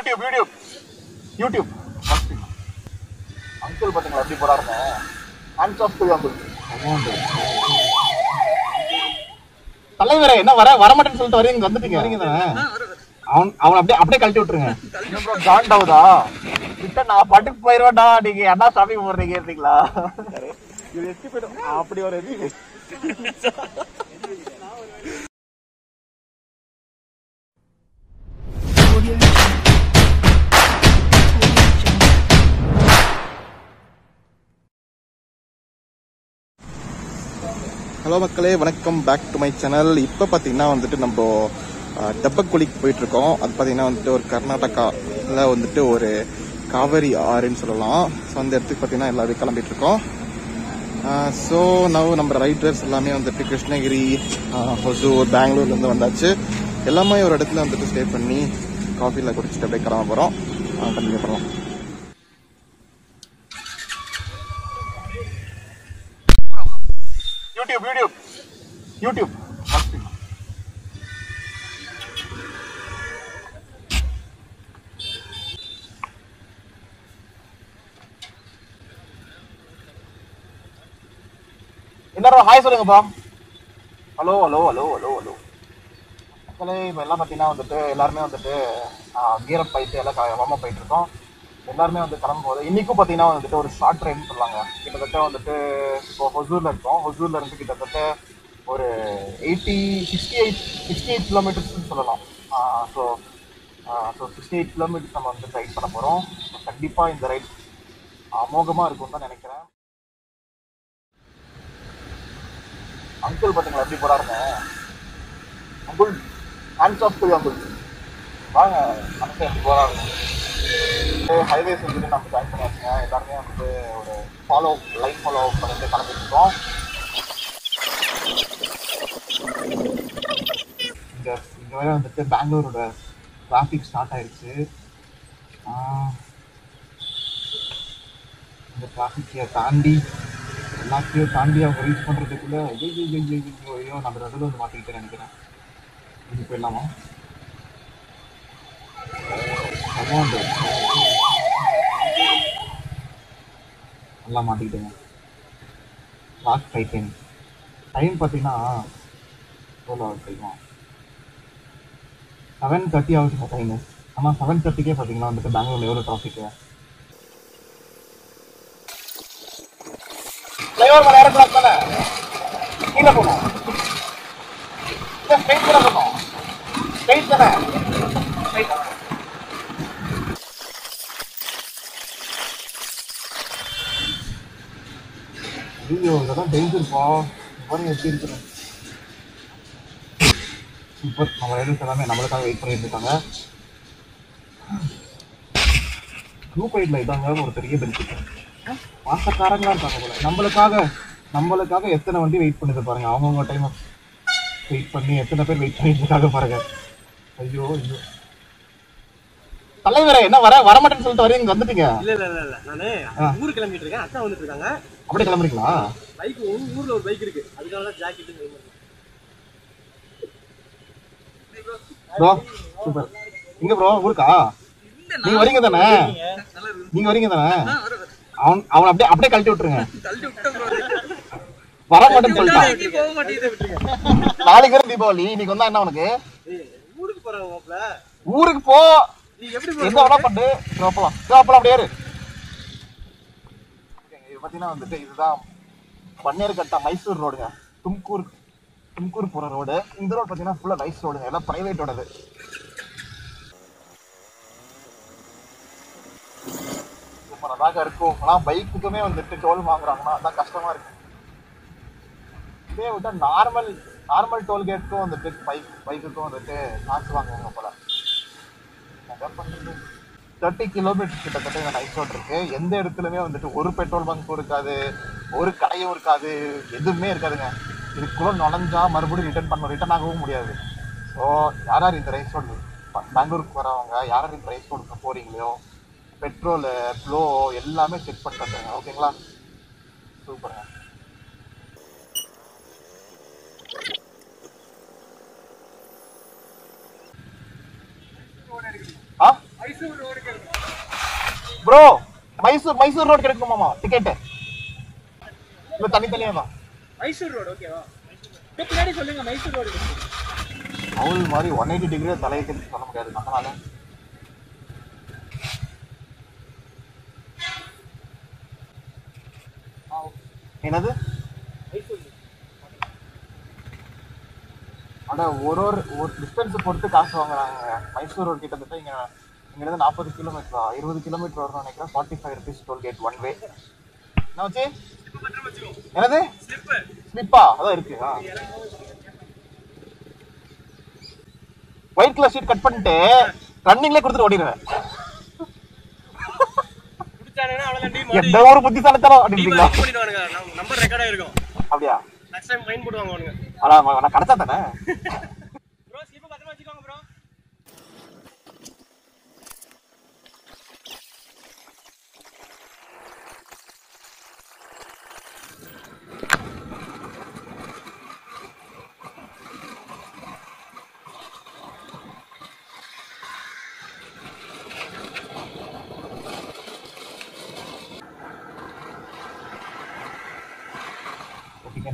YouTube YouTube YouTube uncle பாத்தீங்களா எப்படி போறாருங்க? ஹேண்ட்ஸ் ஆஃப் டு அங்கிள் தலைவரே என்ன வர வரமாட்டேன்னு சொல்லிட்டு வரீங்க வந்துட்டீங்க. வரீங்க தானே? அவன் அவன் அப்படியே அப்படியே கழட்டி விட்டுருங்க. காண்டாவுதா கிட்ட நான் பாட்டுக்கு போயிருவேன்டா நீங்க என்ன சாமி போடுறீங்க இருக்கீங்களா இது எஸ்டி போயிடும்? அப்படி ஒரு ஹலோ மக்களே வணக்கம். பேக் டு மை சேனல் இப்போ பார்த்தீங்கன்னா வந்துட்டு நம்ம டப்பக்குழிக்கு போயிட்டு இருக்கோம் அது பார்த்தீங்கன்னா வந்துட்டு ஒரு கர்நாடகாவில் வந்துட்டு ஒரு காவேரி ஆறுன்னு சொல்லலாம். ஸோ அந்த இடத்துக்கு பார்த்தீங்கன்னா எல்லாரும் கிளம்பிட்டு இருக்கோம் ஸோ நவ் நம்ம ரைடர்ஸ் எல்லாமே வந்துட்டு கிருஷ்ணகிரி ஹொசூர் பெங்களூர்லேருந்து வந்தாச்சு. எல்லாமே ஒரு இடத்துல வந்துட்டு ஸ்டே பண்ணி காஃபியில் குடிச்சிட்டு அப்படியே கிளம்ப போகிறோம் கண்டிப்பாக போகிறோம் யூடியூப் யூடியூப் யூடியூப். எல்லாரும் ஹாய் சொல்லுங்கப்பா. Hello hello hello hello hello மக்களே இப்போ எல்லாம் பார்த்தீங்கன்னா வந்துட்டு எல்லாருமே வந்துட்டு கீரப் போயிட்டு எல்லாம் வார்ம் போயிட்டு இருக்கோம். எல்லாருமே வந்து கிளம்பும் போது இன்றைக்கும் பார்த்தீங்கன்னா வந்துட்டு ஒரு ஷார்ட் ட்ரெயின் சொல்லுவாங்க. கிட்டத்தட்ட வந்துட்டு இப்போ ஹொசூரில் இருக்கோம். ஹொசூரில் இருந்து கிட்டத்தட்ட ஒரு eighty sixty eight sixty eight கிலோமீட்டர்ஸ்னு சொல்லலாம் so so sixty eight kilometres நம்ம வந்து ரைட் பண்ண போகிறோம் கண்டிப்பாக இந்த ரைட் அமோகமாக இருக்கும்னு தான் நினைக்கிறேன். அங்கிள் பார்த்தீங்களா எப்படி போகிறாருங்க uncle hands off to uncle வாங்க அங்கிள் எப்படி போகிறாருங்க ஹைவேஸ் வந்துட்டு நம்ம ஜாயின் பண்ணியாச்சுங்க எல்லாருமே வந்து ஒரு ஃபாலோ லைஃப் ஃபாலோ பண்ணிட்டு கிளம்பிட்டு இருக்கோம். இங்க இங்க வந்துட்டு பெங்களூரோட டிராஃபிக் ஸ்டார்ட் ஆயிடுச்சு இந்த டிராஃபிக்கை தாண்டி எல்லாத்தையும் தாண்டி அவங்க ரீச் பண்ணுறதுக்குள்ளே ஐயோ ஐயோ, ஐயோ, ஐயோ, ஐயோ நம்ம நடுவில் வந்து மாட்டிக்கிட்டேன் நினைக்கிறேன். இது போயிடலாமா? நல்லா மாட்டிக்கிட்டேங்க. லாஸ்ட் ஃபைவ் டைம் டைம் பார்த்தீங்கன்னா எவ்வளோ டைமா செவன் தேர்ட்டி ஆகுதுங்க டைமு ஆனால் செவன் தேர்ட்டிக்கே பார்த்தீங்கன்னா வந்துட்டு பெங்களூர்ல எவ்வளோ டிராஃபிக்கு ஃப்ளைஓவர் மேலே கீழே போகணும். இல்லை ஸ்ட்ரைட் தானே போகணும். ஸ்ட்ரைட் தானே? ஸ்ட்ரைட் ஐயோ இதெல்லாம் டேஞ்சர்ப்பா பாருங்க எப்படி இருக்கிறேன்? சூப்பர் நம்ம ரைடர்ஸ் எல்லாமே நம்மளுக்காக வெயிட் பண்ணிட்டு இருக்காங்க. குரூப் ரைட்ல இதாங்க ஒரு பெரிய பெனிஃபிட் பாசக்காரங்களா இருக்காங்க போல. நம்மளுக்காக நம்மளுக்காக எத்தனை வண்டி வெயிட் பண்ணுது பாருங்க அவங்கவுங்க டைம் வெயிட் பண்ணி எத்தனை பேர் வெயிட் பண்ணிட்டு இருக்காங்க பாருங்க. ஐயோ ஐயோ. தலைவரே என்ன வர வரமாட்டேன்னு சொல்லிட்டு வரீங்க வந்துட்டீங்க. இல்ல இல்ல இல்ல நானு. ஊருக்கு கிளம்பிட்டு இருக்கேன். அக்கா வந்துட்டு இருக்காங்க. அப்படியே கிளம்புறீங்களா? பைக் ஊர்ல ஒரு பைக் இருக்கு. அதுக்காக தான் ஜாக்கெட் ப்ரோ சூப்பர் எங்க ப்ரோ ஊருக்கா? நீங்க வரீங்க தானே? நீங்க வரீங்க தானே? அவன் அவன் அப்படியே அப்படியே கழட்டி விட்டுருங்க. வர மாட்டேன்னு சொல்லிட்டான். நாளைக்கு வேற தீபாவளி. இன்னைக்கு வந்தா என்ன உனக்கு? ஊருக்கு மாப்ள ஊருக்கு போ. என்ன வேணா பண்ணு. போலாம் போலாம் அப்படியே இது பார்த்தீங்கன்னா வந்துட்டு இதுதான் பன்னேர்கட்டா மைசூர் ரோடுங்க. தும்கூர் தும்கூர் போகிற ரோடு இந்த ரோடு பார்த்தீங்கன்னா ஃபுல்லாக ரைஸ் ரோடுங்க எல்லாம் பிரைவேட்டோடது சூப்பராக இருக்கும் ஆனால் பைக்குக்குமே வந்துட்டு டோல் வாங்குறாங்கன்னா அதான் கஷ்டமாக இருக்கும் இதே விட்டா நார்மல் நார்மல் டோல்கேட்டுக்கும் வந்துட்டு பைக் பைக்குக்கும் வந்துட்டு காசு வாங்குவாங்க போல தேர்ட்டி கிலோமீட்டர் கிட்டத்தட்ட இந்த நைட் ரோட் இருக்கு எந்த இடத்துலயுமே வந்துட்டு ஒரு பெட்ரோல் பங்க்கும் இருக்காது ஒரு கடையும் இருக்காது எதுவுமே இருக்காதுங்க இதுக்குள்ளே நுழைஞ்சா மறுபடியும் ரிட்டர்ன் பண்ண ரிட்டர்ன் ஆகவும் முடியாது. ஸோ யார் யார் இந்த ரைஸ் ரோடு பெங்களூருக்கு வரவங்க யார் யார் இந்த ரைஸ் ரோடுக்கு போகிறீங்களோ பெட்ரோலு ஃப்ளோ எல்லாமே செக் பண்ணிட்டு ஓகேங்களா சூப்பருங்க ப்ரோ மைசூர் மைசூர் ரோடு கிடைக்குமாமா டிக்கெட்டு இல்லை தனித்தனியா தான் மைசூர் ரோடு ஓகேவா பின்னாடி சொல்லுங்க மைசூர் ரோடு. அவள் மாதிரி ஒன் எயிட்டி டிகிரி தலையை சொல்ல முடியாது நம்மளால. என்னது? மைசூர் ஆனா ஒரு ஒரு ஒரு டிஸ்டன்ஸ் பொறுத்து காசு வாங்குறாங்க. மைசூர் ரோடு கிட்டத்தட்ட இங்க இங்கிருந்து நாற்பது கிலோமீட்டரா இருபது கிலோமீட்டர் வரும்னு நினைக்கிறேன். Forty five rupees toll gate one way என்ன வச்சு என்னது? ஸ்லிப்பு. அதான் இருக்கு. ஒயிட் கலர் ஷீட் கட் பண்ணிட்டு ரன்னிங்ல கொடுத்துட்டு ஓடிடுவேன். எந்த ஒரு புத்திசாலித்தனம் பண்ணிடுவானுங்க நம்பர் ரெக்கார்ட் ஆயிருக்கும் அப்படியா? நெக்ஸ்ட் டைம் ஃபைன் போடுவாங்க அவனுங்க. ஆனா நான் கிடைச்சா தானே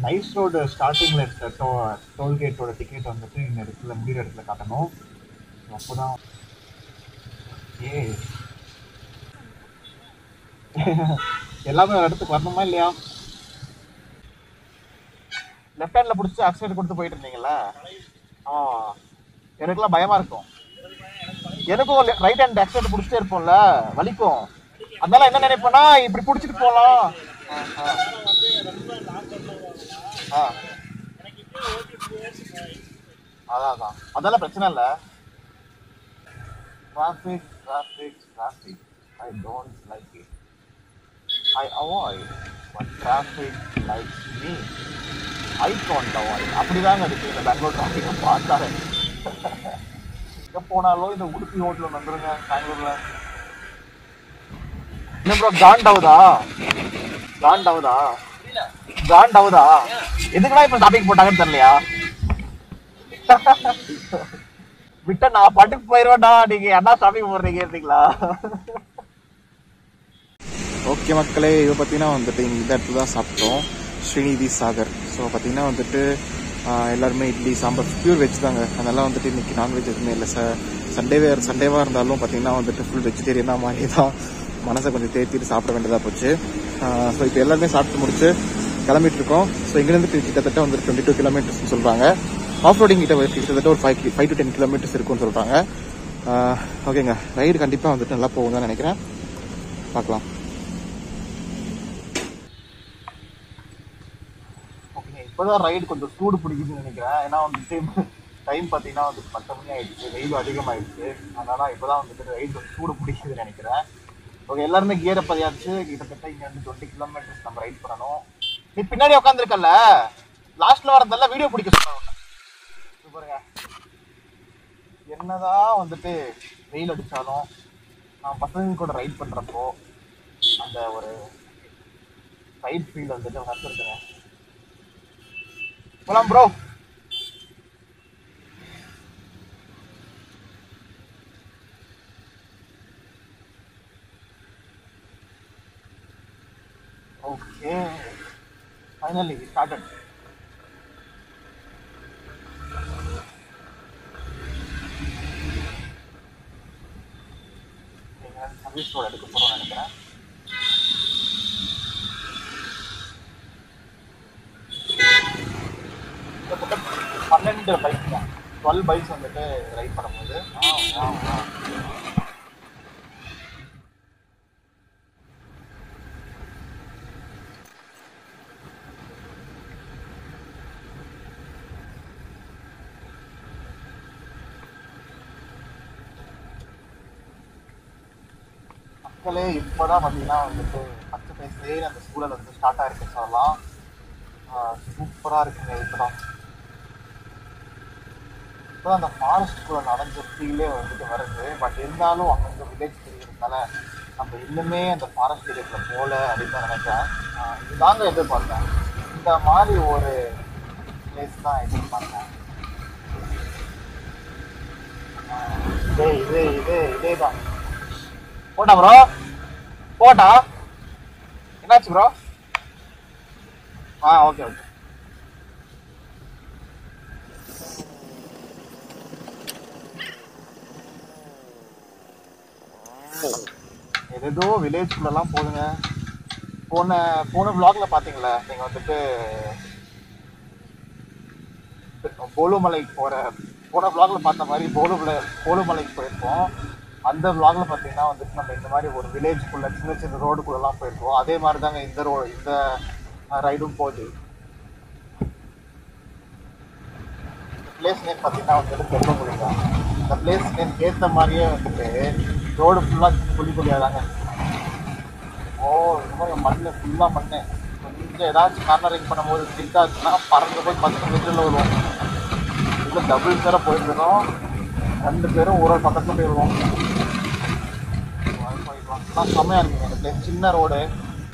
நைஸ் ரோடு ஸ்டார்டிங்கில் இருக்க டோ டோல்கேட்டோட டிக்கெட் வந்துட்டு இந்த இடத்துல முடிகிற இடத்துல காட்டணும். அப்போதான். ஏ. எல்லாமே ஒரு இடத்துக்கு வரணுமா இல்லையா? லெஃப்ட் ஹேண்டில் பிடிச்சி ஆக்சிடென்ட் கொடுத்து போயிட்டு இருந்தீங்களா? ஆ. எனக்குலாம் பயமாக இருக்கும். எனக்கும் ரைட் ஹேண்ட் ஆக்சிடென்ட் பிடிச்சிட்டே இருப்போம்ல வலிக்கும். அதனால என்ன நினைப்போன்னா இப்படி பிடிச்சிட்டு போகலாம் ஆ, ஆ. ஆ. அதான் அதான் அதெல்லாம் பிரச்சனை இல்லை. Traffic traffic traffic I don't like it I avoid but traffic like me I don't avoid அப்படிதாங்க இருக்கு. இந்த பெங்களூர் டிராஃபிக்கை பார்த்தாலே. எங்கே போனாலும் இந்த உடுப்பி ஹோட்டலில் வந்துருங்க பெங்களூர்ல என்ன ப்ரோ காண்டாவுதா காண்டாவுதா காண்டாவுதா எதுக்குடா இப்ப டாபிக் போட்டாங்கன்னு தெரியலையா? விட்ட நான் பாட்டுக்கு போயிருவேன்டா நீங்க என்ன டாபிக் போடுறீங்க இருந்தீங்களா ஓகே மக்களே இது பார்த்தீங்கன்னா வந்துட்டு இந்த இடத்துல தான் சாப்பிட்டோம். ஸ்ரீநிதி சாகர். ஸோ பார்த்தீங்கன்னா வந்துட்டு எல்லாருமே இட்லி சாம்பார் பியூர் வெஜ் தாங்க. அதனால வந்துட்டு இன்னைக்கு நான்வெஜ் எதுவுமே இல்லை சார் சண்டேவே சண்டேவாக இருந்தாலும் பார்த்தீங்கன்னா வந்துட்டு ஃபுல் வெஜிடேரியனாக மாதிரி தான் மனசை கொஞ்சம் தேர்த்திட்டு சாப்பிட வேண்டியதாக போச்சு. ஸோ இப்போ எல்லாருமே சாப்பிட்டு முடிச்சு கிளம்பிட்டு இருக்கோம் ஸோ இங்கேருந்து கிட்டத்தட்ட வந்து டுவெண்ட்டி டூ கிலோமீட்டர்ஸ்னு சொல்கிறாங்க ஆஃப் ரோடிங் கிட்ட கிட்டத்தட்ட ஒரு five five to ten kilometres இருக்கும்னு சொல்கிறாங்க ஓகேங்க ரைடு கண்டிப்பாக வந்துட்டு நல்லா போகும் தான் நினைக்கிறேன். பார்க்கலாம். இப்போதான் ரைடு கொஞ்சம் சூடு பிடிக்குதுன்னு நினைக்கிறேன். ஏன்னா வந்துட்டு டைம் பார்த்தீங்கன்னா வந்து பத்து மணி ஆயிடுச்சு. வெயில் அதிகமாயிடுச்சு. அதனால இப்போதான் வந்துட்டு ரைடு கொஞ்சம் சூடு பிடிக்குதுன்னு நினைக்கிறேன். ஓகே எல்லாருமே கியரை பதியாச்சு. கிட்டத்தட்ட இங்கேருந்து டுவெண்ட்டி கிலோமீட்டர்ஸ் நம்ம ரைட் பண்ணணும். நீ பின்னாடி உட்காந்துருக்கல லாஸ்ட்ல வரதெல்லாம் வீடியோ பிடிக்க சொல்றேன் பாருங்க. என்னதான் வந்துட்டு வெயில் அடிச்சாலும் நான் பசங்க கூட ரைட் பண்றப்போ அந்த ஒரு ரைட் ஃபீல் வந்துட்டு உணர்த்துருக்குங்க போலாம் bro okay finally started service road எடுக்க போகிறோம்னு நினைக்கிறேன். கிட்டத்தட்ட பன்னெண்டு பைக் தான். டுவெல் பைக்ஸ் வந்துட்டு ரைட் பண்ணும்போது. ஆ, ஆ, மக்களே மக்களே இப்போதான் பார்த்தீங்கன்னா வந்துட்டு பச்சை பைசே அந்த ஸ்கூலில் வந்து ஸ்டார்ட் ஆகிருக்கு சொல்லலாம் சூப்பராக இருக்குங்க இப்போதான். இப்போ அந்த ஃபாரஸ்ட்குள்ள நடந்த ஃபீலே வந்துட்டு வருது. பட் இருந்தாலும் அங்கே வில்லேஜ் தெரிகிறதுனால நம்ம இன்னுமே அந்த ஃபாரஸ்ட் ஏரியாவில் போகல அப்படின்னு தான் நினைக்கிறேன். இதுதாங்க எதிர்பார்த்தேன். இந்த மாதிரி ஒரு பிளேஸ் தான் எதிர்பார்த்தேன். இதே இதே இதே இதே தான் போட்டா ப்ரோ போட்டா என்னாச்சு ப்ரோ ஆ ஓகே ஓகே ஏதோ வில்லேஜ்குள்ளெல்லாம் போதுங்க. போன போன vlogல பாத்தீங்களா? நீங்க வந்துட்டு போலுமலைக்கு போற போன vlogல பார்த்த மாதிரி போலுமலை போலுமலைக்கு போயிருப்போம் அந்த விளாக்ல பார்த்தீங்கன்னா வந்துட்டு நம்ம இந்த மாதிரி ஒரு வில்லேஜுக்குள்ள சின்ன சின்ன ரோடுக்குள்ளலாம் போயிருக்கோம். அதே மாதிரி தாங்க இந்த ரோ இந்த ரைடும் போகுது. பிளேஸ் நேம் பார்த்தீங்கன்னா வந்துட்டு பெருமங்குடி தான் இந்த பிளேஸ் நேம் ஏற்ற மாதிரியே வந்துட்டு ரோடு ஃபுல்லாக குழி குழியாக தாங்க ஓ இந்த மாதிரி மண்ணு ஃபுல்லாக மண்ணு. கொஞ்சம் ஏதாச்சும் கார்னரிங் பண்ணும்போது ஸ்லிப் பறந்து போய் பத்து மீட்டரில் வருவோம் இல்லை டபுள் சேராக போயிருந்தோம் ரெண்டு பேரும் ஒரு ஒரு பக்கத்தில் போயிடுவோம் ஆனால் செம்மையாக இருக்கும் அந்த பிளேஸ் சின்ன ரோடு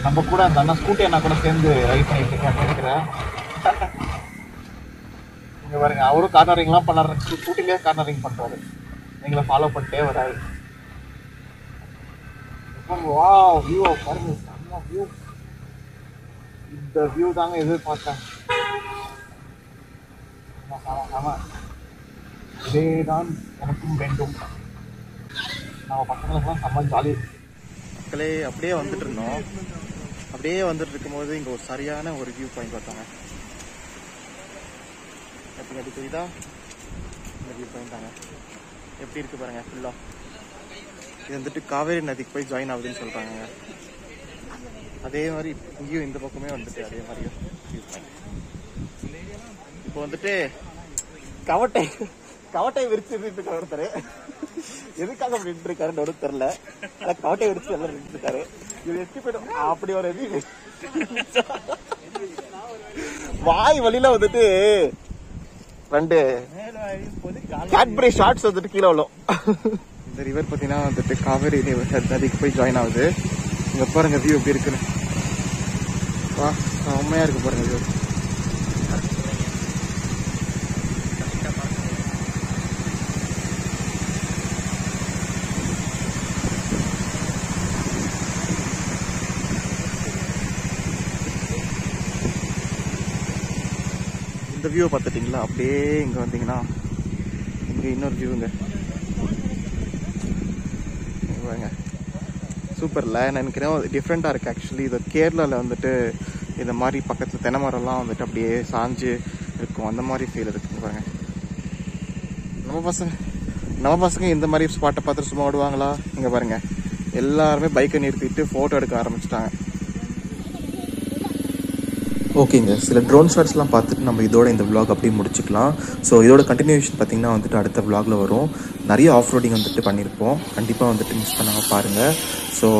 நம்ம கூட அந்த அண்ணா ஸ்கூட்டி அண்ணா கூட சேர்ந்து ரைட் பண்ணிட்டு இருக்கேன் நினைக்கிறேன். இங்கே பாருங்க அவரும் கார்னரிங்லாம் பண்ணார். ஸ்கூட்டிலே கார்னரிங் பண்ணுறாரு நீங்களும் ஃபாலோ பண்ணிட்டே வராரு வா வியூ பாருங்க செம்ம வியூ இந்த வியூ தாங்க எதிர்பார்த்தேன். ஆமா, தான் இதேதான் எனக்கும் வேண்டும். நம்ம பசங்களுக்குலாம் செம்ம ஜாலி மக்களே அப்படியே வந்துட்டு இருந்தோம். அப்படியே வந்துட்டு இருக்கும்போது இங்க ஒரு சரியான ஒரு வியூ பாயிண்ட் பார்த்தாங்க. எப்படி அது தெரியுதா? இந்த வியூ பாயிண்ட் தாங்க. எப்படி இருக்கு பாருங்க ஃபுல்லா இது வந்துட்டு காவேரி நதிக்கு போய் ஜாயின் ஆகுதுன்னு சொல்றாங்க. அதே மாதிரி இங்கேயும் இந்த பக்கமே வந்துட்டு அதே மாதிரி வியூ பாயிண்ட் இப்போ வந்துட்டு கவட்டை கவட்டை விரிச்சு இருந்துட்டு ஒருத்தர். எதுக்காக அப்படி நின்று இருக்காருன்னு ஒரு தெரியல. ஆனா கவட்டை விரிச்சு எல்லாம் நின்று இருக்காரு இது எட்டி போயிடும் அப்படி ஒரு இது வாய் வழியில வந்துட்டு ரெண்டு கேட்பரி ஷார்ட்ஸ் வந்துட்டு கீழே விழும். இந்த ரிவர் பார்த்தீங்கன்னா வந்துட்டு காவேரி ரிவர் நதிக்கு போய் ஜாயின் ஆகுது. இங்க பாருங்க வியூ எப்படி இருக்குன்னு. வா செம்மையா இருக்கு பாருங்க வியூ வியூவை பார்த்துட்டிங்களா? அப்படியே இங்கே வந்தீங்கன்னா இங்கே இன்னொரு வியூங்க இங்க பாருங்க. சூப்பர்ல நான் நினைக்கிறேன் டிஃப்ரெண்ட்டாக இருக்குது ஆக்சுவலி இது கேரளாவில் வந்துட்டு இந்த மாதிரி பக்கத்தில் தென்னை மரம்லாம் வந்துட்டு அப்படியே சாஞ்சு இருக்கும். அந்த மாதிரி ஃபீல் இருக்குங்க பாருங்க. நம்ம பசங்க நம்ம பசங்க இந்த மாதிரி ஸ்பாட்டை பார்த்துட்டு சும்மா விடுவாங்களா இங்கே பாருங்கள் எல்லாருமே பைக்கை நிறுத்திட்டு ஃபோட்டோ எடுக்க ஆரம்பிச்சிட்டாங்க. ஓகேங்க. சில ட்ரோன் ஷாட்ஸ்லாம் பார்த்துட்டு நம்ம இதோட இந்த vlog அப்படியே முடிச்சுக்கலாம். ஸோ இதோட கண்டினியூஷன் பார்த்தீங்கன்னா வந்துட்டு அடுத்த vlogல வரும். நிறைய ஆஃப் ரோடிங் வந்துட்டு பண்ணியிருப்போம். கண்டிப்பாக வந்துட்டு மிஸ் பண்ணாமல் பாருங்கள் ஸோ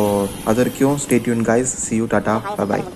அது வரைக்கும் stay tuned guys see you tata bye